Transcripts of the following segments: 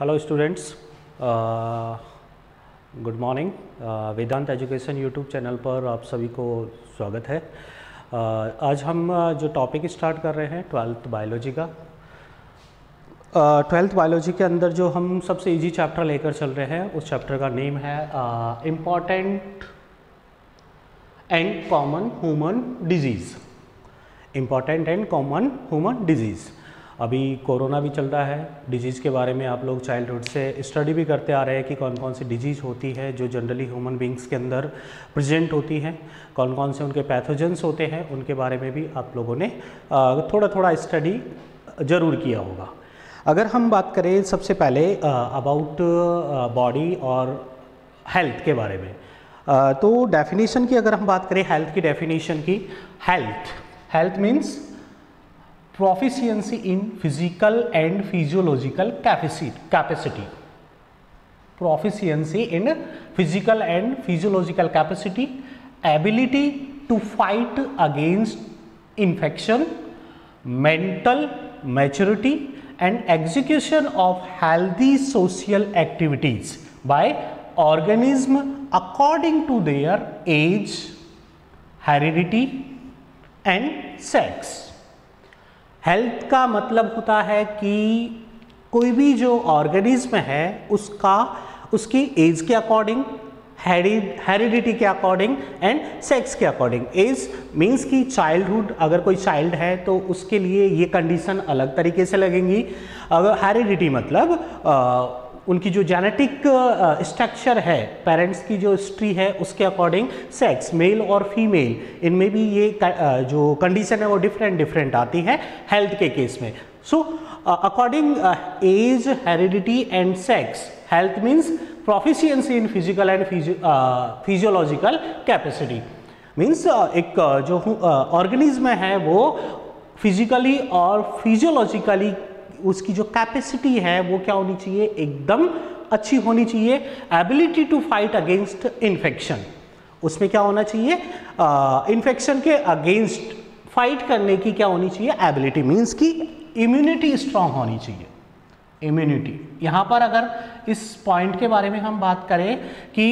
Hello students good morning Vedant education YouTube channel पर आप सभी को स्वागत है uh, आज हम uh, जो टॉपिक स्टार्ट कर रहे हैं ट्वेल्थ बायोलॉजी का ट्वेल्थ uh, बायोलॉजी के अंदर जो हम सबसे इजी चैप्टर लेकर चल रहे हैं उस चैप्टर का नेम है important and common human disease important and common human disease अभी कोरोना भी चल रहा है डिजीज़ के बारे में आप लोग चाइल्डहुड से स्टडी भी करते आ रहे हैं कि कौन कौन सी डिजीज़ होती है जो जनरली ह्यूमन बींग्स के अंदर प्रेजेंट होती हैं कौन कौन से उनके पैथोजेंस होते हैं उनके बारे में भी आप लोगों ने थोड़ा थोड़ा स्टडी ज़रूर किया होगा अगर हम बात करें सबसे पहले अबाउट बॉडी और हेल्थ के बारे में तो डेफिनेशन की अगर हम बात करें हेल्थ की डेफिनेशन की health health means proficiency in physical and physiological capacity proficiency in physical and physiological capacity ability to fight against infection mental maturity and execution of healthy social activities by organism according to their age heredity and sex health का मतलब होता है कि कोई भी जो organism है उसका उसकी एज के अकॉर्डिंग हेरिडिटी के अकॉर्डिंग एंड सेक्स के अकॉर्डिंग एज मीन्स कि चाइल्डहुड अगर कोई चाइल्ड है तो उसके लिए ये कंडीशन अलग तरीके से लगेंगी अगर हेरिडिटी मतलब आ, उनकी जो जेनेटिक स्ट्रक्चर uh, है पेरेंट्स की जो हिस्ट्री है उसके अकॉर्डिंग सेक्स मेल और फीमेल इनमें भी ये uh, जो कंडीशन है वो डिफरेंट डिफरेंट आती है हेल्थ के केस में so according age heredity and sex health means proficiency in physical and physiological capacity means एक uh, जो ऑर्गेनिज्म है वो फिजिकली और फिजियोलॉजिकली उसकी जो कैपेसिटी है वो क्या होनी चाहिए एकदम अच्छी होनी चाहिए ability to fight against infection उसमें क्या होना चाहिए इन्फेक्शन के अगेंस्ट फाइट करने की क्या होनी चाहिए एबिलिटी मीन्स की इम्यूनिटी स्ट्रांग होनी चाहिए इम्यूनिटी यहाँ पर अगर इस पॉइंट के बारे में हम बात करें कि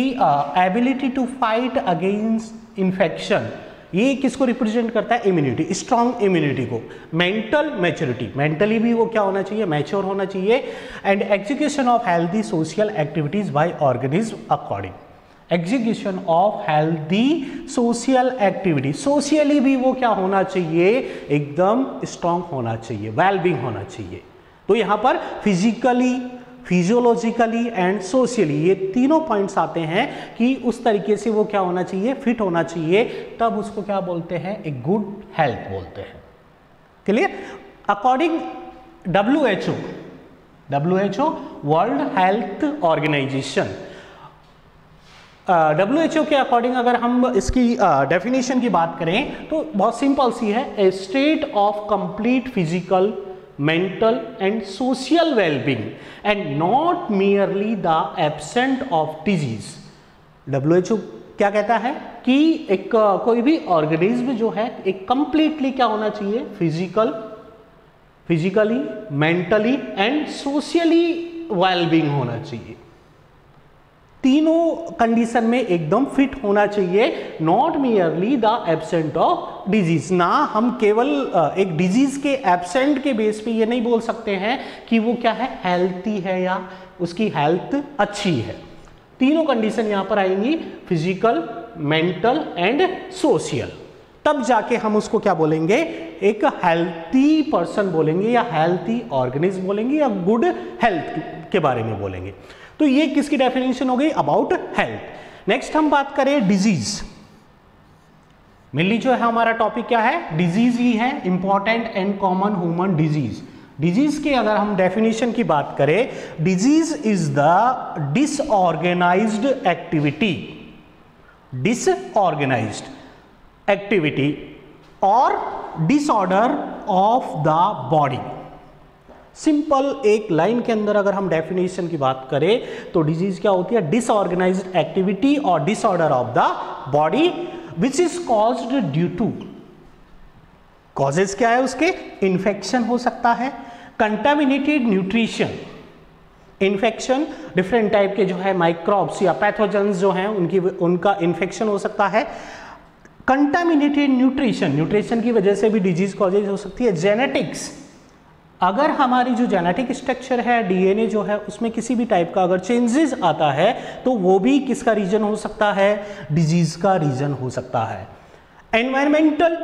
ability to fight against infection ये किसको रिप्रेजेंट करता है इम्यूनिटी स्ट्रांग इम्यूनिटी को मेंटल मैच्योरिटी मेंटली भी वो क्या होना चाहिए मैच्योर होना चाहिए and execution of healthy social activities by organism according execution of healthy social activity socially भी वो क्या होना चाहिए एकदम स्ट्रांग होना चाहिए वेलबिंग होना चाहिए तो यहां पर फिजिकली फिजियोलॉजिकली एंड सोशली ये तीनों पॉइंट्स आते हैं कि उस तरीके से वो क्या होना चाहिए फिट होना चाहिए तब उसको क्या बोलते हैं ए गुड हेल्थ बोलते हैं clear according W H O W H O World Health Organization W H O के अकॉर्डिंग अगर हम इसकी डेफिनेशन uh, की बात करें तो बहुत सिंपल सी है a state of complete physical and and wellbeing and not merely the absent of disease W H O क्या कहता है कि एक कोई भी ऑर्गेनिज्म जो है एक कंप्लीटली क्या होना चाहिए physical physically mentally and socially wellbeing होना चाहिए तीनों कंडीशन में एकदम फिट होना चाहिए not merely the absent of disease ना हम केवल एक डिजीज के एबसेंट के बेस पे ये नहीं बोल सकते हैं कि वो क्या है हेल्थी है या उसकी हेल्थ अच्छी है तीनों कंडीशन यहाँ पर आएंगी फिजिकल मेंटल एंड सोशियल तब जाके हम उसको क्या बोलेंगे एक हेल्थी पर्सन बोलेंगे या हेल्थी ऑर्गेनिज्म बोलेंगे या गुड हेल्थ के बारे में बोलेंगे तो ये किसकी डेफिनेशन हो गई अबाउट हेल्थ नेक्स्ट हम बात करें डिजीज मिली जो है हमारा टॉपिक क्या है डिजीज ही है important and common human disease disease के अगर हम डेफिनेशन की बात करें disease is the disorganised activity disorganised activity और disorder of the body simple एक लाइन के अंदर अगर हम डेफिनेशन की बात करें तो डिजीज क्या होती है डिसऑर्गेनाइज एक्टिविटी और disorder of the body which is caused due to causes क्या है उसके इन्फेक्शन हो सकता है contaminated nutrition infection different type के जो है माइक्रोब्स या पैथोजेंस जो हैं उनकी उनका इन्फेक्शन हो सकता है कंटेमिनेटेड न्यूट्रिशन न्यूट्रिशन की वजह से भी डिजीज कॉजेज हो सकती है जेनेटिक्स अगर हमारी जो जेनेटिक स्ट्रक्चर है डीएनए जो है उसमें किसी भी टाइप का अगर चेंजेस आता है तो वो भी किसका रीजन हो सकता है डिजीज का रीजन हो सकता है एनवायरमेंटल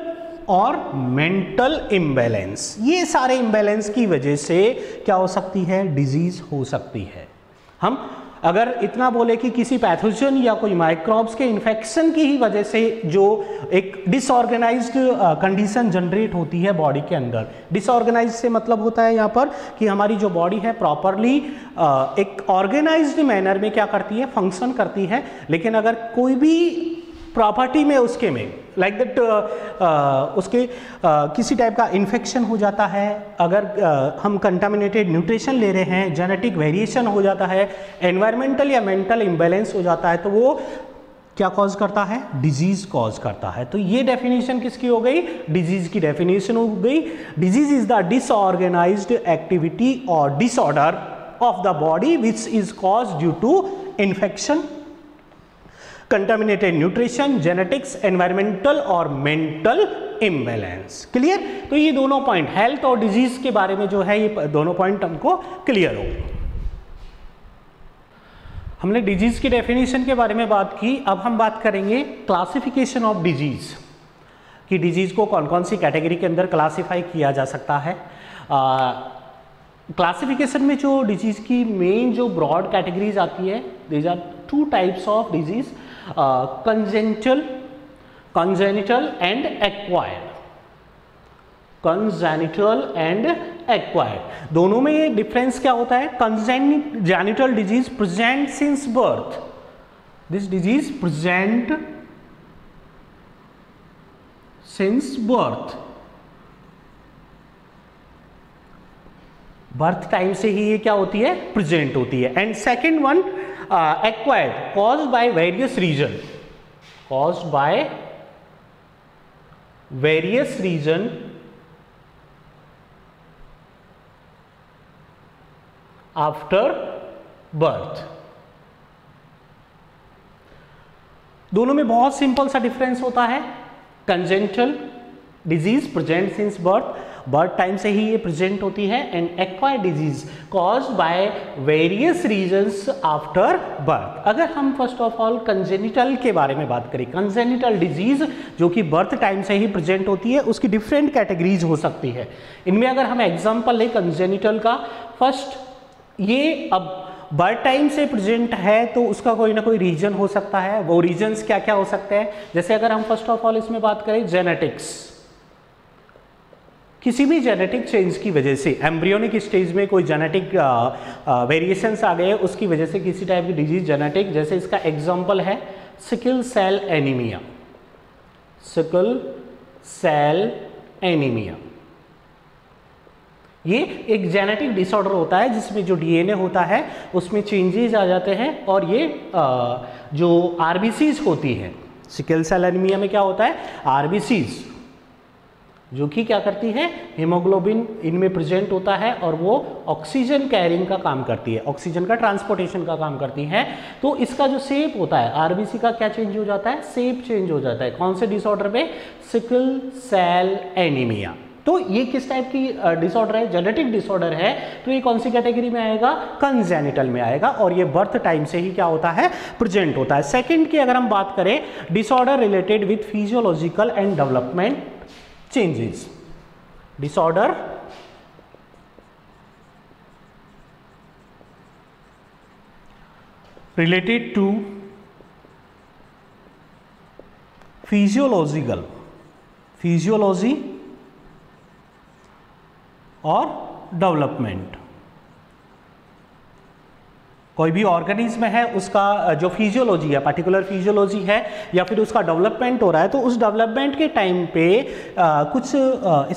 और मेंटल इम्बैलेंस ये सारे इम्बैलेंस की वजह से क्या हो सकती है डिजीज हो सकती है हम अगर इतना बोले कि किसी पैथोजन या कोई माइक्रोब्स के इन्फेक्शन की ही वजह से जो एक डिसऑर्गेनाइज्ड कंडीशन जनरेट होती है बॉडी के अंदर डिसऑर्गेनाइज से मतलब होता है यहाँ पर कि हमारी जो बॉडी है प्रॉपरली एक ऑर्गेनाइज्ड मैनर में क्या करती है फंक्शन करती है लेकिन अगर कोई भी प्रॉपर्टी में उसके में like like that uh, uh, उसके uh, किसी टाइप का इन्फेक्शन हो जाता है अगर uh, हम कंटामिनेटेड न्यूट्रिशन ले रहे हैं जेनेटिक वेरिएशन हो जाता है एनवायरमेंटल या मेंटल इम्बेलेंस हो जाता है तो वो क्या कॉज करता है डिजीज कॉज करता है तो ये डेफिनेशन किसकी हो गई डिजीज की डेफिनेशन हो गई disease is the disorganise activity और disorder of the body which is cause due to infection contaminated nutrition genetics environmental और मेंटल इम्बेलेंस क्लियर तो ये दोनों पॉइंट हेल्थ और डिजीज के बारे में जो है ये दोनों पॉइंट हमको क्लियर हो हमने डिजीज की डेफिनेशन के बारे में बात की अब हम बात करेंगे क्लासिफिकेशन ऑफ डिजीज़ कि डिजीज़ को कौन कौन सी कैटेगरी के अंदर क्लासिफाई किया जा सकता है क्लासिफिकेशन में जो डिजीज़ की मेन जो ब्रॉड कैटेगरीज आती है these are two types of disease congenital congenital and acquire congenital and acquired दोनों में डिफरेंस क्या होता है congenital disease present since birth this disease present since birth birth time से ही ये क्या होती है प्रेजेंट होती है and second one uh, acquired caused by various reason caused by various reason after birth दोनों में बहुत सिंपल सा डिफरेंस होता है congenital disease present since birth birth time से ही ये प्रेजेंट होती है and acquire disease cause by various reasons after birth अगर हम फर्स्ट ऑफ ऑल कंजेनिटल के बारे में बात करें कंजेनिटल डिजीज जो कि बर्थ टाइम से ही प्रेजेंट होती है उसकी डिफरेंट कैटेगरीज हो सकती है इनमें अगर हम एग्जाम्पल लें कंजेनिटल का फर्स्ट ये अब बर्थ टाइम से प्रेजेंट है तो उसका कोई ना कोई रीजन हो सकता है वो रीजंस क्या क्या हो सकते हैं जैसे अगर हम फर्स्ट ऑफ ऑल इसमें बात करें जेनेटिक्स किसी भी जेनेटिक चेंज की वजह से एम्ब्रियोनिक स्टेज में कोई जेनेटिक वेरिएशंस आ गए उसकी वजह से किसी टाइप की डिजीज जेनेटिक जैसे इसका एग्जाम्पल है sickle cell anaemia sickle cell anaemia ये एक जेनेटिक डिसऑर्डर होता है जिसमें जो डीएनए होता है उसमें चेंजेस आ जाते हैं और ये आ, जो आरबीसीज होती हैं सिकल सेल एनीमिया में क्या होता है आरबीसीज़ जो कि क्या करती है हीमोग्लोबिन इनमें प्रेजेंट होता है और वो ऑक्सीजन कैरिंग का काम करती है ऑक्सीजन का ट्रांसपोर्टेशन का काम करती है तो इसका जो सेप होता है आरबीसी का क्या चेंज हो जाता है सेप चेंज हो जाता है कौन से डिसऑर्डर पे सिकल सेल एनीमिया तो ये किस टाइप की डिसऑर्डर है जेनेटिक डिसऑर्डर है तो ये कौन सी कैटेगरी में आएगा कंजेनिटल में आएगा और ये बर्थ टाइम से ही क्या होता है प्रेजेंट होता है सेकंड की अगर हम बात करें disorder related with physiological and development changes disorder related to physiological physiology or development कोई भी ऑर्गेनिज्म है उसका जो फिजियोलॉजी है पर्टिकुलर फिजियोलॉजी है या फिर उसका डेवलपमेंट हो रहा है तो उस डेवलपमेंट के टाइम पे आ, कुछ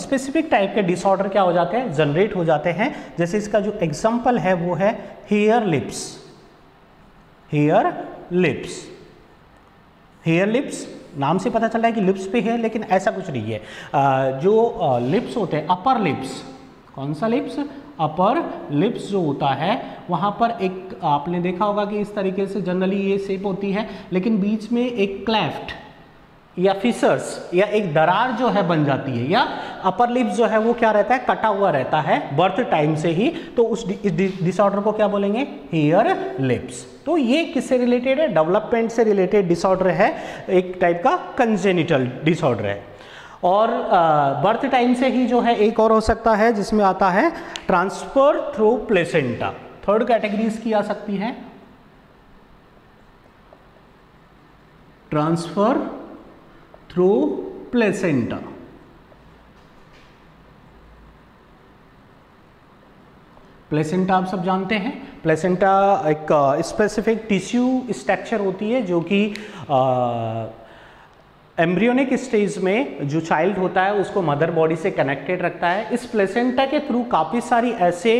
स्पेसिफिक टाइप के डिसऑर्डर क्या हो जाते हैं जनरेट हो जाते हैं जैसे इसका जो एग्जाम्पल है वो है hare lips hare lips hare lips नाम से पता चल रहा है कि लिप्स पे है लेकिन ऐसा कुछ नहीं है आ, जो लिप्स होते हैं अपर लिप्स कौन सा लिप्स अपर लिप्स जो होता है वहाँ पर एक आपने देखा होगा कि इस तरीके से जनरली ये शेप होती है लेकिन बीच में एक क्लैफ्ट या फिसर्स या एक दरार जो है बन जाती है या अपर लिप्स जो है वो क्या रहता है कटा हुआ रहता है बर्थ टाइम से ही तो उस डिसऑर्डर को क्या बोलेंगे हेयर लिप्स तो ये किससे रिलेटेड है डेवलपमेंट से रिलेटेड डिसऑर्डर है एक टाइप का कंजेनिटल डिसऑर्डर है और बर्थ टाइम से ही जो है एक और हो सकता है जिसमें आता है transfer through placenta third categories की आ सकती है ट्रांसफर थ्रू प्लेसेंटा प्लेसेंटा आप सब जानते हैं प्लेसेंटा एक स्पेसिफिक टिश्यू स्ट्रक्चर होती है जो कि एम्ब्रियोनिक स्टेज में जो चाइल्ड होता है उसको मदर बॉडी से कनेक्टेड रखता है इस प्लेसेंटा के थ्रू काफ़ी सारी ऐसे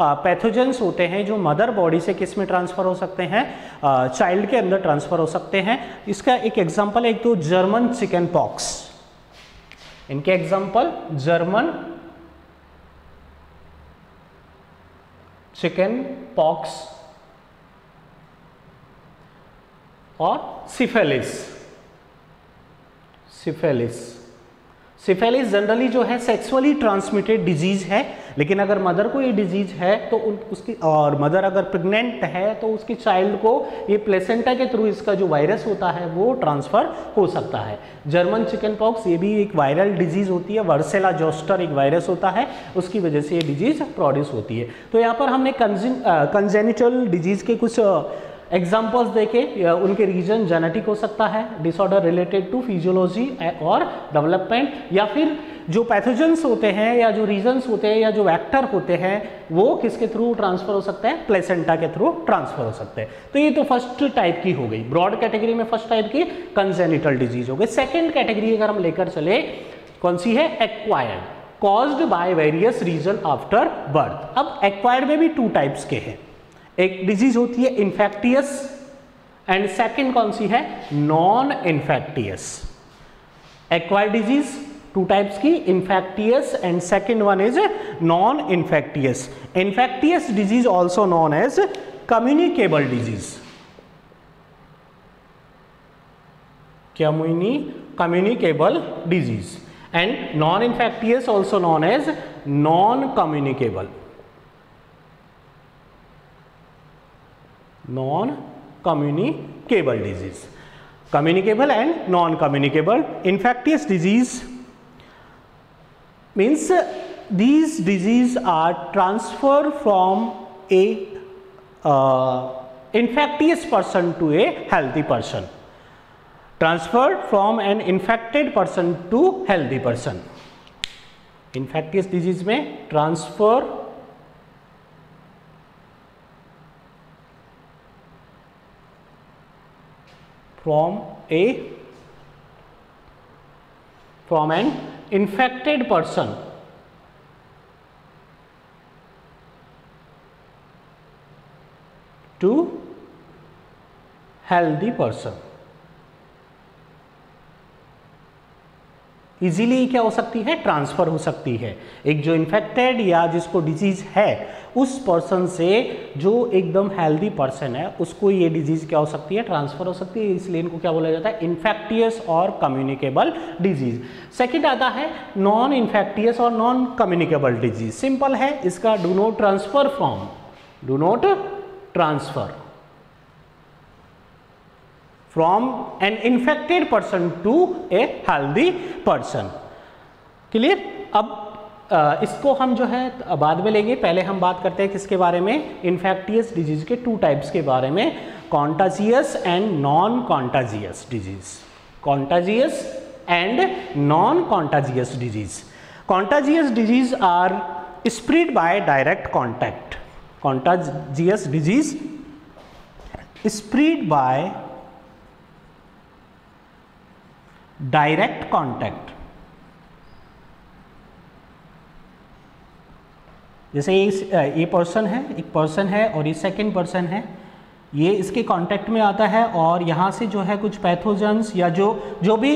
पैथोजेंस होते हैं जो मदर बॉडी से किस में ट्रांसफ़र हो सकते हैं चाइल्ड के अंदर ट्रांसफ़र हो सकते हैं इसका एक एग्जांपल है एक तो जर्मन चिकन पॉक्स इनके एग्जांपल जर्मन चिकन पॉक्स और सिफेलिस सिफेलिस सिफेलिस जनरली जो है सेक्सुअली ट्रांसमिटेड डिजीज़ है लेकिन अगर मदर को ये डिजीज़ है तो उन उसकी और मदर अगर प्रेग्नेंट है तो उसकी चाइल्ड को ये प्लेसेंटा के थ्रू इसका जो वायरस होता है वो ट्रांसफ़र हो सकता है जर्मन चिकन पॉक्स ये भी एक वायरल डिजीज़ होती है वर्सेला जोस्टर एक वायरस होता है उसकी वजह से ये डिजीज़ प्रोड्यूस होती है तो यहाँ पर हमने कंजेनिटल डिजीज़ के कुछ एग्जाम्पल्स देखें उनके रीजन जेनेटिक हो सकता है डिसऑर्डर रिलेटेड टू फिजियोलॉजी और डेवलपमेंट या फिर जो पैथोजेंस होते हैं या जो रीजन्स होते हैं या जो वैक्टर होते हैं वो किसके थ्रू ट्रांसफर हो सकते हैं प्लेसेंटा के थ्रू ट्रांसफर हो सकते हैं तो ये तो फर्स्ट टाइप की हो गई ब्रॉड कैटेगरी में फर्स्ट टाइप की कंजेनिटल डिजीज हो गई सेकेंड कैटेगरी अगर हम लेकर चले कौन सी है acquired caused by various reason after birth अब एक्वायर्ड में भी टू टाइप्स के हैं एक डिजीज होती है इन्फेक्टियस एंड सेकंड कौन सी है non infectious acquire disease two types की infectious and second one is non infectious infectious disease also known as communicable disease communi communicable disease and non infectious also known as non communicable Non-communicable disease. Communicable and non-communicable infectious disease means these diseases are transferred from a uh, infectious person to a healthy person. Transferred from an infected person to healthy person. Infectious disease may transfer from a from an infected person to healthy person easily क्या हो सकती है transfer हो सकती है एक जो infected या जिसको डिजीज़ है उस पर्सन से जो एकदम हेल्दी पर्सन है उसको ये डिजीज़ क्या हो सकती है ट्रांसफ़र हो सकती है इसलिए इनको क्या बोला जाता है इन्फेक्टियस और कम्युनिकेबल डिजीज़ सेकेंड आता है नॉन इन्फेक्टियस और नॉन कम्युनिकेबल डिजीज़ सिंपल है इसका do not transfer form do not transfer from an infected person to a healthy person clear अब इसको हम जो है बाद में लेंगे पहले हम बात करते हैं किसके बारे में इन्फेक्टियस डिजीज के टू टाइप्स के बारे में contagious and non contagious disease contagious and non contagious disease contagious disease are spread by direct contact contagious disease spread by direct contact जैसे ये ये पर्सन है एक पर्सन है और ये सेकंड पर्सन है ये इसके कांटेक्ट में आता है और यहाँ से जो है कुछ पैथोजन्स या जो जो भी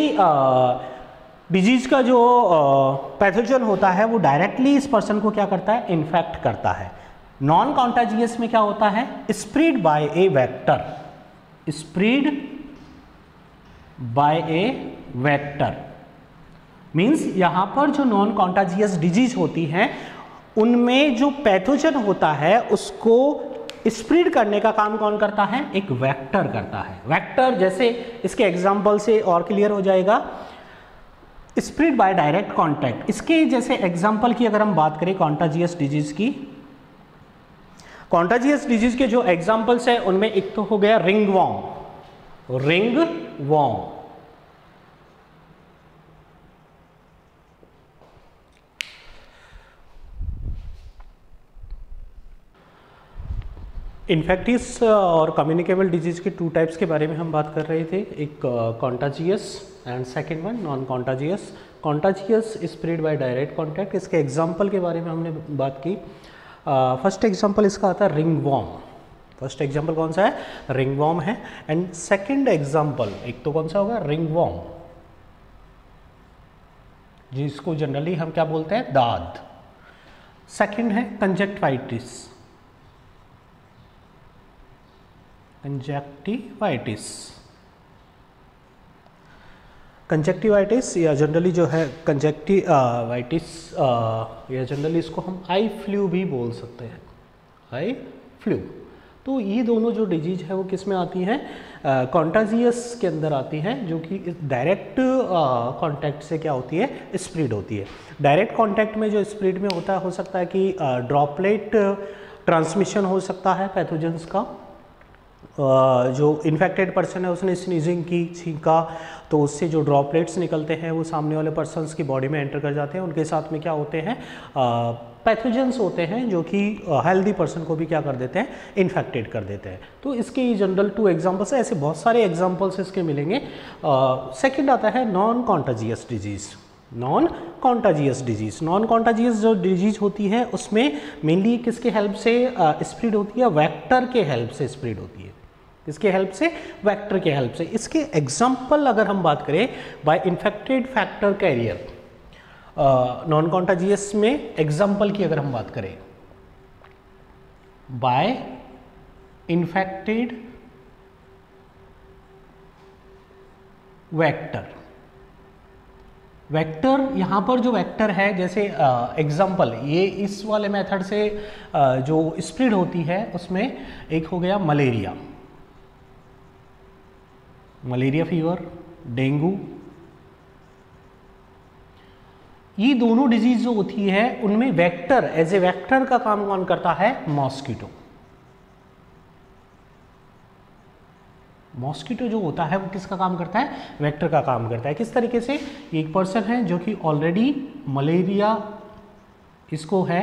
डिजीज़ का जो पैथोजन होता है वो डायरेक्टली इस पर्सन को क्या करता है इन्फेक्ट करता है नॉन कॉन्टाजियस में क्या होता है spread by a vector spread by a vector means यहां पर जो नॉन कॉन्टाजियस डिजीज होती हैं उनमें जो पैथोजन होता है उसको स्प्रेड करने का काम कौन करता है एक वेक्टर करता है वेक्टर जैसे इसके एग्जाम्पल से और क्लियर हो जाएगा स्प्रेड बाय डायरेक्ट कांटेक्ट इसके जैसे एग्जाम्पल की अगर हम बात करें कॉन्टाजियस डिजीज की कॉन्टाजियस डिजीज के जो एग्जाम्पल्स हैं उनमें एक तो हो गया ringworm ringworm infectious और कम्युनिकेबल डिजीज़ के टू टाइप्स के बारे में हम बात कर रहे थे एक contagious and second one non contagious contagious spread by direct contact इसके एग्जाम्पल के बारे में हमने बात की फर्स्ट uh, एग्जाम्पल इसका आता है रिंग वॉम फर्स्ट एग्जाम्पल कौन सा है रिंग वॉम है एंड सेकेंड एग्जाम्पल एक तो कौन सा होगा रिंग वॉम जिसको जनरली हम क्या बोलते हैं दाद सेकेंड है कंजक्टवाइटिस कंजक्टिवाइटिस कंजक्टिवाइटिस या जनरली जो है कंजक्टिवाइटिस uh, uh, या जनरली इसको हम आई फ्लू भी बोल सकते हैं आई फ्लू तो ये दोनों जो डिजीज है वो किस में आती हैं कॉन्टाजियस uh, के अंदर आती हैं जो कि डायरेक्ट कांटेक्ट uh, से क्या होती है स्प्रिड होती है डायरेक्ट कांटेक्ट में जो स्प्रिड में होता है हो सकता है कि ड्रॉपलेट uh, ट्रांसमिशन हो सकता है पैथोजेंस का जो इन्फेक्टेड पर्सन है उसने स्नीजिंग की छींका तो उससे जो ड्रॉपलेट्स निकलते हैं वो सामने वाले पर्सनस की बॉडी में एंटर कर जाते हैं उनके साथ में क्या होते हैं पैथोजेंस होते हैं जो कि हेल्दी पर्सन को भी क्या कर देते हैं इन्फेक्टेड कर देते हैं तो इसके जनरल टू एग्जांपल्स हैं ऐसे बहुत सारे एग्जांपल्स इसके मिलेंगे सेकंड आता है non contagious disease non contagious disease non contagious जो डिजीज़ होती है उसमें मेनली किसके हेल्प से स्प्रेड होती है वैक्टर के हेल्प से स्प्रेड होती है इसके हेल्प से वेक्टर के हेल्प से इसके एग्जाम्पल अगर हम बात करें by infected factor carrier non contagious में एग्जाम्पल की अगर हम बात करें बाय इन्फेक्टेड वेक्टर वेक्टर यहाँ पर जो वेक्टर है जैसे एग्जाम्पल ये इस वाले मेथड से uh, जो स्प्रेड होती है उसमें एक हो गया मलेरिया मलेरिया फीवर डेंगू ये दोनों डिजीज जो होती है उनमें वेक्टर एज ए वेक्टर का काम कौन करता है मॉस्किटो मॉस्किटो जो होता है वो किसका काम करता है वेक्टर का काम करता है किस तरीके से एक पर्सन है जो कि ऑलरेडी मलेरिया इसको है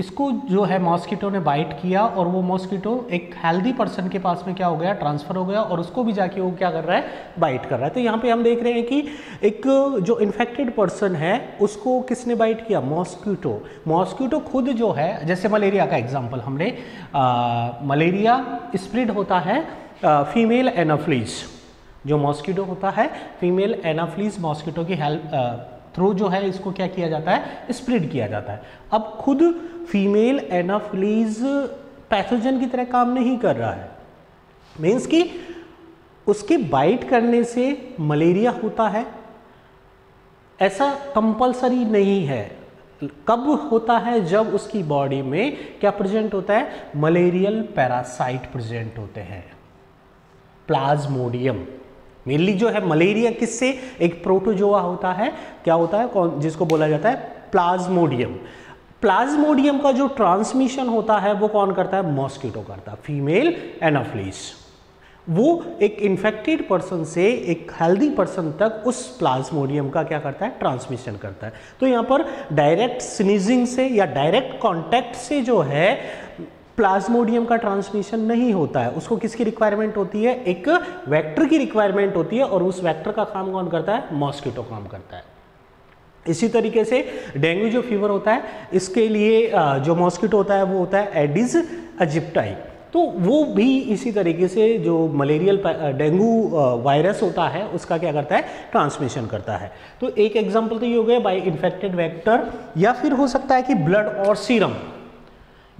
इसको जो है मॉस्किटो ने बाइट किया और वो मॉस्किटो एक हेल्दी पर्सन के पास में क्या हो गया ट्रांसफ़र हो गया और उसको भी जाके वो क्या कर रहा है बाइट कर रहा है तो यहाँ पे हम देख रहे हैं कि एक जो इन्फेक्टेड पर्सन है उसको किसने बाइट किया मॉस्किटो मॉस्किटो खुद जो है जैसे मलेरिया का एग्जाम्पल हमने आ, मलेरिया स्प्रिड होता है आ, फीमेल एनाफ्लीज जो मॉस्किटो होता है फीमेल एनाफ्लीज मॉस्किटो की हेल्प थ्रू जो है इसको क्या किया जाता है स्प्रिड किया जाता है अब खुद फीमेल एनाफिलीज पैथोजन की तरह काम नहीं कर रहा है मीन्स कि उसके बाइट करने से मलेरिया होता है ऐसा कंपलसरी नहीं है कब होता है जब उसकी बॉडी में क्या प्रेजेंट होता है मलेरियल पैरासाइट प्रेजेंट होते हैं प्लाज्मोडियम मेनली जो है मलेरिया किससे एक प्रोटोजोआ होता है क्या होता है कौन जिसको बोला जाता है प्लाज्मोडियम प्लाज्मोडियम का जो ट्रांसमिशन होता है वो कौन करता है मॉस्किटो करता है फीमेल एनाफ्लिस वो एक इन्फेक्टेड पर्सन से एक हेल्दी पर्सन तक उस प्लाज्मोडियम का क्या करता है ट्रांसमिशन करता है तो यहाँ पर डायरेक्ट स्नीजिंग से या डायरेक्ट कॉन्टैक्ट से जो है प्लाज्मोडियम का ट्रांसमिशन नहीं होता है उसको किसकी रिक्वायरमेंट होती है एक वैक्टर की रिक्वायरमेंट होती है और उस वैक्टर का काम कौन करता है मॉस्किटो काम करता है इसी तरीके से डेंगू जो फीवर होता है इसके लिए जो मॉस्किटो होता है वो होता है एडिज अजिप्टाई तो वो भी इसी तरीके से जो मलेरियल डेंगू वायरस होता है उसका क्या करता है ट्रांसमिशन करता है तो एक एग्जांपल तो ये हो गया बाय इन्फेक्टेड वेक्टर या फिर हो सकता है कि ब्लड और सीरम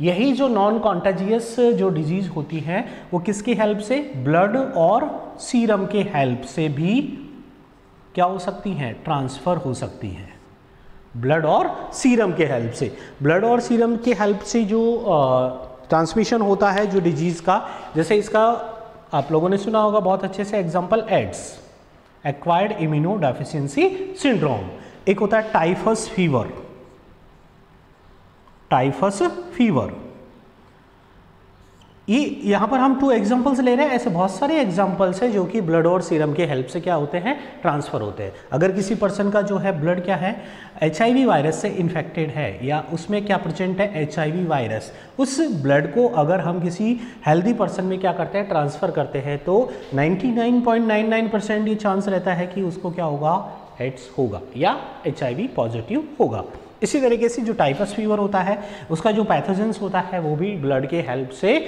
यही जो नॉन कॉन्टाजियस जो डिजीज़ होती है वो किसकी हेल्प से ब्लड और सीरम के हेल्प से भी क्या हो सकती हैं ट्रांसफ़र हो सकती हैं ब्लड और सीरम के हेल्प से ब्लड और सीरम के हेल्प से जो ट्रांसमिशन होता है जो डिजीज़ का जैसे इसका आप लोगों ने सुना होगा बहुत अच्छे से example AIDS acquired immunodeficiency syndrome एक होता है टाइफस फीवर टाइफस फीवर ये यहाँ पर हम टू एग्जाम्पल्स ले रहे हैं ऐसे बहुत सारे एग्जाम्पल्स हैं जो कि ब्लड और सीरम के हेल्प से क्या होते हैं ट्रांसफ़र होते हैं अगर किसी पर्सन का जो है ब्लड क्या है एच वायरस से इन्फेक्टेड है या उसमें क्या प्रजेंट है एच वायरस उस ब्लड को अगर हम किसी हेल्दी पर्सन में क्या करते हैं ट्रांसफ़र करते हैं तो नाइन्टी परसेंट ये चांस रहता है कि उसको क्या होगा हेड्स होगा या एच पॉजिटिव होगा इसी तरीके से जो टाइफस फीवर होता है उसका जो पैथोजेंस होता है वो भी ब्लड के हेल्प से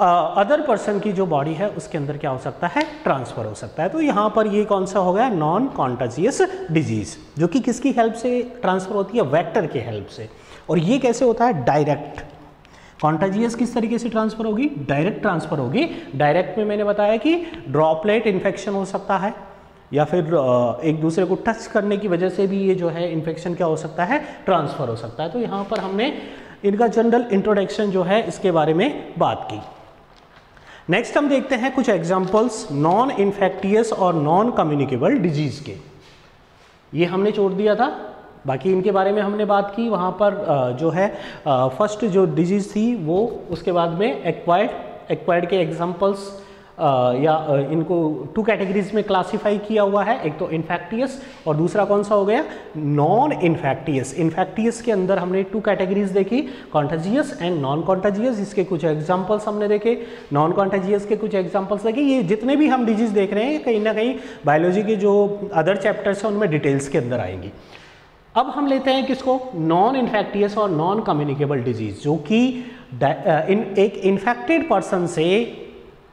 अदर uh, पर्सन की जो बॉडी है उसके अंदर क्या हो सकता है ट्रांसफ़र हो सकता है तो यहाँ पर ये कौन सा हो गया नॉन कॉन्टाजियस डिजीज़ जो कि किसकी हेल्प से ट्रांसफ़र होती है वेक्टर के हेल्प से और ये कैसे होता है डायरेक्ट कॉन्टाजियस किस तरीके से ट्रांसफ़र होगी डायरेक्ट ट्रांसफ़र होगी डायरेक्ट में मैंने बताया कि ड्रॉपलेट इन्फेक्शन हो सकता है या फिर एक दूसरे को टच करने की वजह से भी ये जो है इन्फेक्शन क्या हो सकता है ट्रांसफ़र हो सकता है तो यहाँ पर हमने इनका जनरल इंट्रोडक्शन जो है इसके बारे में बात की नेक्स्ट हम देखते हैं कुछ एग्जाम्पल्स नॉन इन्फेक्टियस और नॉन कम्युनिकेबल डिजीज़ के ये हमने छोड़ दिया था बाकी इनके बारे में हमने बात की वहाँ पर जो है फर्स्ट जो डिजीज़ थी वो उसके बाद में एक्वायर्ड एक्वायर्ड के एग्जाम्पल्स या इनको टू कैटेगरीज में क्लासिफाई किया हुआ है एक तो इन्फैक्टियस और दूसरा कौन सा हो गया नॉन इन्फैक्टियस इन्फेक्टियस के अंदर हमने टू कैटेगरीज देखी कॉन्टाजियस एंड नॉन कॉन्टाजियस जिसके कुछ एग्जाम्पल्स हमने देखे नॉन कॉन्टाजियस के कुछ एग्जाम्पल्स देखे ये जितने भी हम डिजीज देख रहे हैं कहीं ना कहीं बायोलॉजी के जो अदर चैप्टर्स हैं उनमें डिटेल्स के अंदर आएंगी अब हम लेते हैं किसको नॉन इन्फेक्टियस और नॉन कम्युनिकेबल डिजीज जो कि इन, एक इन्फेक्टेड पर्सन से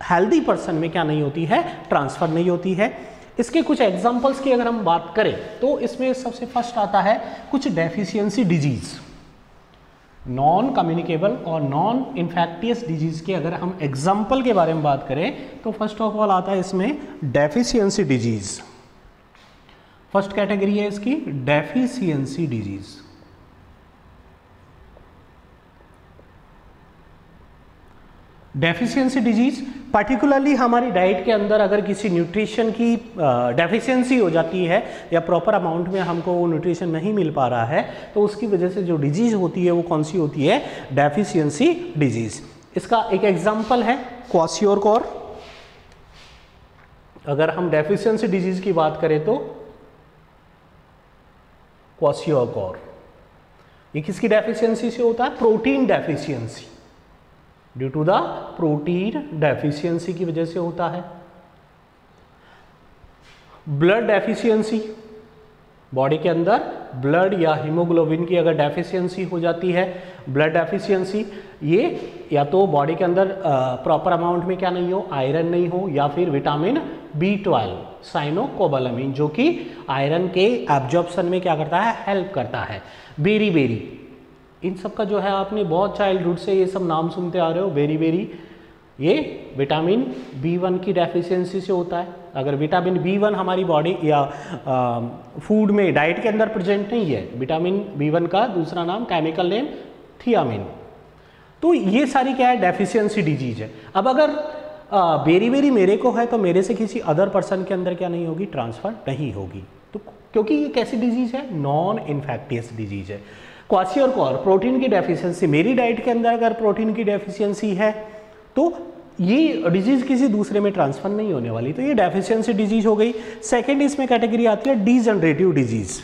हेल्दी पर्सन में क्या नहीं होती है ट्रांसफ़र नहीं होती है इसके कुछ एग्जाम्पल्स की अगर हम बात करें तो इसमें सबसे फर्स्ट आता है कुछ डेफिशिएंसी डिजीज़ नॉन कम्युनिकेबल और नॉन इन्फेक्टियस डिजीज़ के अगर हम एग्जाम्पल के बारे में बात करें तो फर्स्ट ऑफ ऑल आता है इसमें डेफिशिएंसी डिजीज़ फर्स्ट कैटेगरी है इसकी deficiency disease deficiency disease particularly हमारी डाइट के अंदर अगर किसी न्यूट्रिशन की डेफिशिएंसी हो जाती है या प्रॉपर अमाउंट में हमको वो न्यूट्रिशन नहीं मिल पा रहा है तो उसकी वजह से जो डिजीज़ होती है वो कौन सी होती है डेफिशिएंसी डिजीज़ इसका एक एग्जाम्पल है क्वासियोर कोर अगर हम डेफिशियंसी डिजीज़ की बात करें तो क्वासियोर कोर ये किसकी डेफिशियंसी से होता है protein deficiency due to the protein deficiency की वजह से होता है ब्लड डेफिशिएंसी बॉडी के अंदर ब्लड या हीमोग्लोबिन की अगर डेफिशिएंसी हो जाती है ब्लड डेफिशिएंसी ये या तो बॉडी के अंदर प्रॉपर अमाउंट में क्या नहीं हो आयरन नहीं हो या फिर विटामिन बी ट्वेल्व साइनोकोबलमिन जो कि आयरन के एब्जॉर्बसन में क्या करता है हेल्प करता है बेरी बेरी इन सब का जो है आपने बहुत चाइल्डहुड से ये सब नाम सुनते आ रहे हो बेरी वेरी ये विटामिन बी वन की डेफिशिएंसी से होता है अगर विटामिन बी वन हमारी बॉडी या फूड में डाइट के अंदर प्रेजेंट नहीं है विटामिन बी वन का दूसरा नाम केमिकल नेम थियामिन तो ये सारी क्या है डेफिशिएंसी डिजीज है अब अगर आ, बेरी बेरी मेरे को है तो मेरे से किसी अदर पर्सन के अंदर क्या नहीं होगी ट्रांसफ़र नहीं होगी तो क्योंकि ये कैसी डिजीज़ है नॉन इन्फेक्टियस डिजीज़ है क्वासी और कॉर प्रोटीन की डेफिशिएंसी मेरी डाइट के अंदर अगर प्रोटीन की डेफिशिएंसी है तो ये डिजीज किसी दूसरे में ट्रांसफर नहीं होने वाली तो ये डेफिशिएंसी डिजीज हो गई सेकेंड इसमें कैटेगरी आती है डीजनरेटिव डिजीज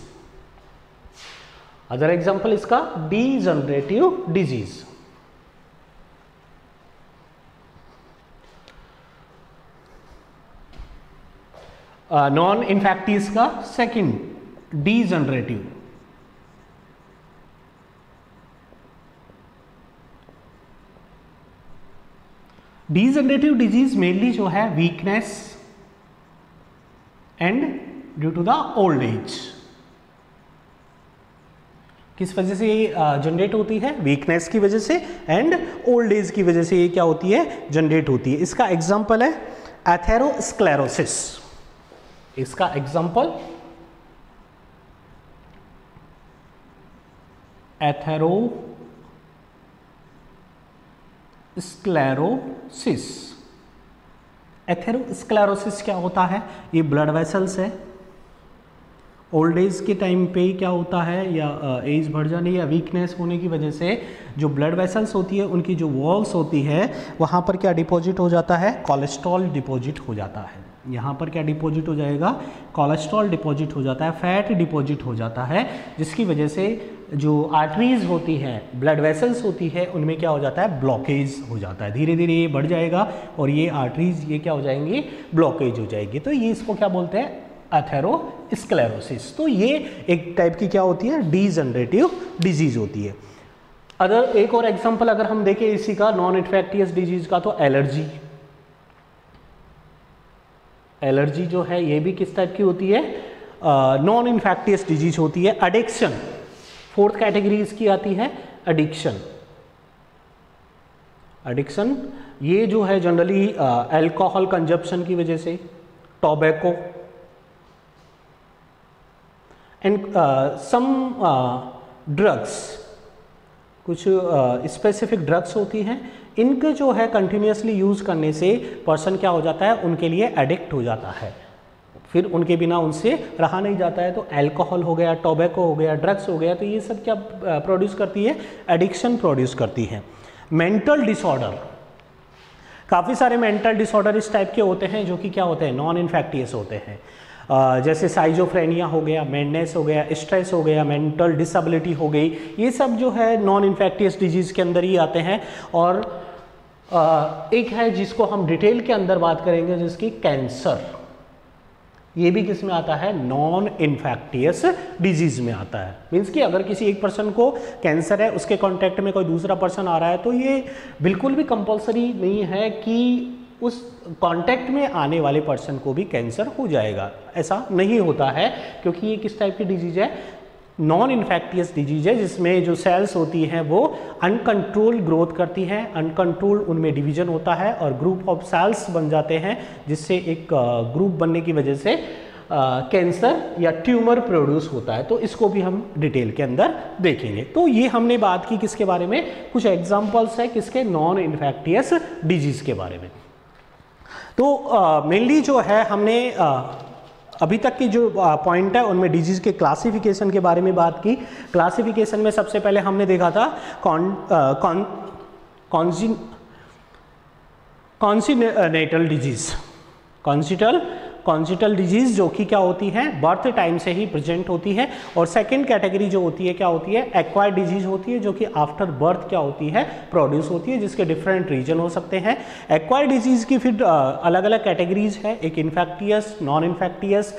अदर एग्जाम्पल इसका डीजनरेटिव डिजीज नॉन इन्फेक्टिस का second degenerative degenerative disease mainly जो है weakness and due to the old age किस वजह से ये जनरेट होती है वीकनेस की वजह से एंड ओल्ड एज की वजह से ये क्या होती है जनरेट होती है इसका एग्जाम्पल है एथेरोस्क्लेरोसिस इसका example atherosclerosis atherosclerosis क्या होता है ये ब्लड वेसल्स है ओल्ड एज के टाइम पे क्या होता है या एज uh, बढ़ जाने या वीकनेस होने की वजह से जो ब्लड वेसल्स होती है उनकी जो वॉल्स होती है वहाँ पर क्या डिपॉजिट हो जाता है कोलेस्ट्रॉल डिपॉजिट हो जाता है यहाँ पर क्या डिपॉजिट हो जाएगा कोलेस्ट्रॉल डिपॉजिट हो जाता है फैट डिपॉजिट हो जाता है जिसकी वजह से जो आर्टरीज होती हैं ब्लड वेसल्स होती है उनमें क्या हो जाता है ब्लॉकेज हो जाता है धीरे धीरे ये बढ़ जाएगा और ये आर्टरीज ये क्या हो जाएंगी ब्लॉकेज हो जाएगी तो ये इसको क्या बोलते हैं अथेरोस्क्लेरोसिस तो ये एक टाइप की क्या होती है डीजनरेटिव डिजीज होती है अगर एक और एग्जाम्पल अगर हम देखें इसी का नॉन इन्फेक्टियस डिजीज का तो एलर्जी एलर्जी जो है ये भी किस टाइप की होती है नॉन इन्फेक्टियस डिजीज होती है अडिक्शन फोर्थ कैटेगरी इसकी आती है एडिक्शन एडिक्शन ये जो है जनरली अल्कोहल कंजप्शन की वजह से टोबैको एंड सम ड्रग्स कुछ स्पेसिफिक uh, ड्रग्स होती हैं इनके जो है कंटिन्यूसली यूज़ करने से पर्सन क्या हो जाता है उनके लिए एडिक्ट हो जाता है फिर उनके बिना उनसे रहा नहीं जाता है तो अल्कोहल हो गया टोबैको हो गया ड्रग्स हो गया तो ये सब क्या प्रोड्यूस करती है एडिक्शन प्रोड्यूस करती है मेंटल डिसऑर्डर काफ़ी सारे मेंटल डिसऑर्डर इस टाइप के होते हैं जो कि क्या होते हैं नॉन इन्फेक्टियस होते हैं जैसे साइजोफ्रेनिया हो गया मेडनेस हो गया स्ट्रेस हो गया मेंटल डिसेबिलिटी हो गई ये सब जो है नॉन इन्फेक्टियस डिजीज़ के अंदर ही आते हैं और एक है जिसको हम डिटेल के अंदर बात करेंगे जिसकी कैंसर ये भी किस में आता है नॉन इन्फेक्टियस डिजीज में आता है मीन्स कि अगर किसी एक पर्सन को कैंसर है उसके कांटेक्ट में कोई दूसरा पर्सन आ रहा है तो ये बिल्कुल भी कंपलसरी नहीं है कि उस कांटेक्ट में आने वाले पर्सन को भी कैंसर हो जाएगा ऐसा नहीं होता है क्योंकि ये किस टाइप की डिजीज है नॉन इन्फेक्टियस डिजीज है जिसमें जो सेल्स होती हैं वो अनकंट्रोल ग्रोथ करती हैं अनकंट्रोल उनमें डिवीजन होता है और ग्रुप ऑफ सेल्स बन जाते हैं जिससे एक ग्रुप बनने की वजह से कैंसर या ट्यूमर प्रोड्यूस होता है तो इसको भी हम डिटेल के अंदर देखेंगे तो ये हमने बात की किसके बारे में कुछ एग्जाम्पल्स है किसके नॉन इन्फेक्टियस डिजीज़ के बारे में तो मेनली जो है हमने uh, अभी तक की जो पॉइंट है उनमें डिजीज के क्लासिफिकेशन के बारे में बात की क्लासिफिकेशन में सबसे पहले हमने देखा था con con congenital disease congenital congenital disease जो कि क्या होती है बर्थ टाइम से ही प्रेजेंट होती है और सेकेंड कैटेगरी जो होती है क्या होती है एक्वायर डिजीज होती है जो कि आफ्टर बर्थ क्या होती है प्रोड्यूस होती है जिसके डिफरेंट रीजन हो सकते हैं एक्वायर डिजीज की फिर अलग अलग कैटेगरीज है एक infectious non infectious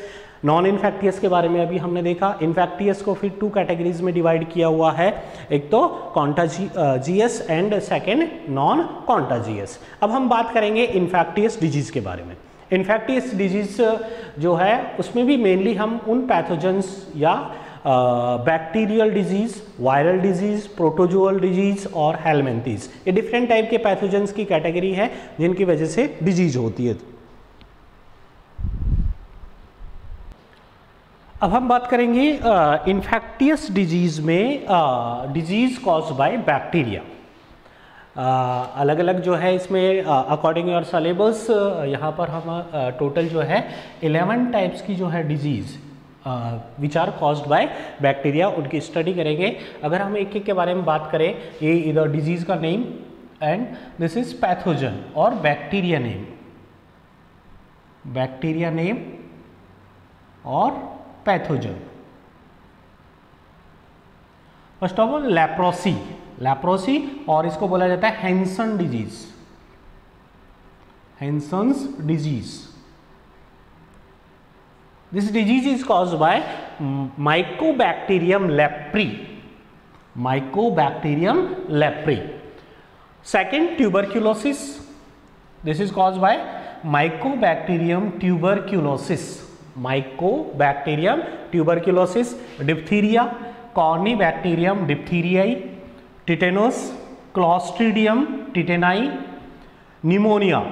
non infectious के बारे में अभी हमने देखा इन्फेक्टियस को फिर टू कैटेगरीज में डिवाइड किया हुआ है एक तो contagious and second non contagious अब हम बात करेंगे इन्फेक्टियस डिजीज के बारे में इनफैक्ट इस डिजीज जो है उसमें भी मेनली हम उन पैथोजेंस या bacterial disease viral disease protozoal disease और हेलमेंथीज ये डिफरेंट टाइप के पैथोजेंस की कैटेगरी है जिनकी वजह से डिजीज होती है अब हम बात करेंगे इन्फेक्टियस uh, डिजीज़ में डिजीज़ कॉज बाय बैक्टीरिया अलग अलग जो है इसमें अकॉर्डिंग योर सलेबस यहाँ पर हम टोटल जो है एलेवन टाइप्स की जो है disease which are caused by bacteria उनकी स्टडी करेंगे अगर हम एक एक के बारे में बात करें ये इधर डिजीज़ का name and this is pathogen और बैक्टीरिया नेम बैक्टीरिया नेम और pathogen first of all leprosy leprosy और इसको बोला जाता है Hansen disease Hansen's disease this disease is cause by mycobacterium leprae mycobacterium leprae second tuberculosis this is cause by mycobacterium tuberculosis mycobacterium tuberculosis diphtheria corynebacterium diphtheriae tetanus clostridium tetani pneumonia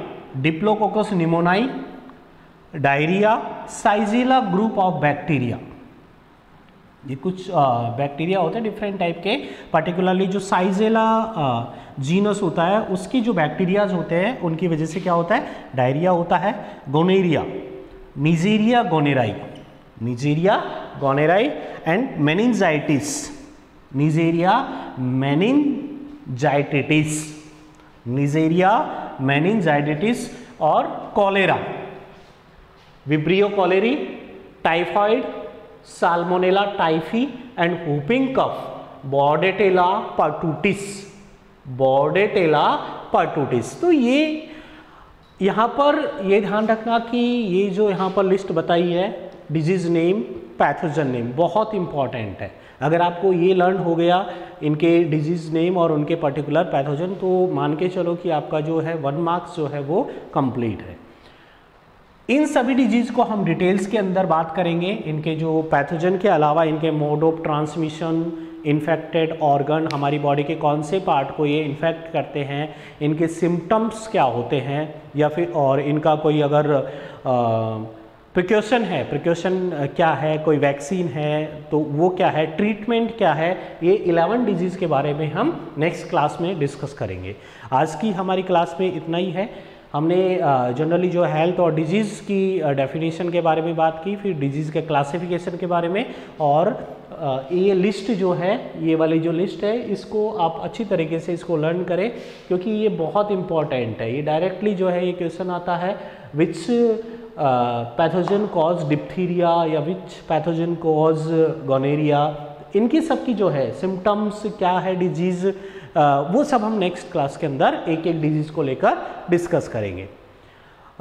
diplococcus pneumoniae diarrhoea shigella group of bacteria ये कुछ bacteria होते हैं different type के particularly जो साइजेला genus होता है उसकी जो बैक्टीरियाज होते हैं उनकी वजह से क्या होता है डायरिया होता है gonorrhoea neisseria gonorrhoeae neisseria gonorrhoeae and meningitis neisseria meningitis neisseria meningitidis और cholera vibrio cholerae typhoid salmonella typhi and whooping cough bordetella pertussis bordetella pertussis तो ये यहाँ पर ये ध्यान रखना कि ये जो यहाँ पर लिस्ट बताई है डिजीज नेम पैथोजन नेम बहुत इंपॉर्टेंट है अगर आपको ये लर्न हो गया इनके डिजीज़ नेम और उनके पर्टिकुलर पैथोजन तो मान के चलो कि आपका जो है वन मार्क्स जो है वो कंप्लीट है इन सभी डिजीज़ को हम डिटेल्स के अंदर बात करेंगे इनके जो पैथोजन के अलावा इनके mode of transmission infected organ हमारी बॉडी के कौन से पार्ट को ये इन्फेक्ट करते हैं इनके सिम्टम्स क्या होते हैं या फिर और इनका कोई अगर आ, प्रिक्योशन है प्रिक्योशन क्या है कोई वैक्सीन है तो वो क्या है ट्रीटमेंट क्या है ये 11 डिजीज़ के बारे में हम नेक्स्ट क्लास में डिस्कस करेंगे आज की हमारी क्लास में इतना ही है हमने जनरली जो हेल्थ और डिजीज़ की डेफिनेशन के बारे में बात की फिर डिजीज़ के क्लासिफिकेशन के बारे में और ये लिस्ट जो है ये वाली जो लिस्ट है इसको आप अच्छी तरीके से इसको लर्न करें क्योंकि ये बहुत इंपॉर्टेंट है ये डायरेक्टली जो है ये क्वेश्चन आता है विच पैथोजन कॉज डिप्थीरिया या विच पैथोजन कॉज गोनेरिया इनकी सबकी जो है सिम्टम्स क्या है डिजीज़ वो सब हम नेक्स्ट क्लास के अंदर एक एक डिजीज़ को लेकर डिस्कस करेंगे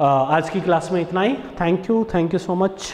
आज की क्लास में इतना ही thank you thank you so much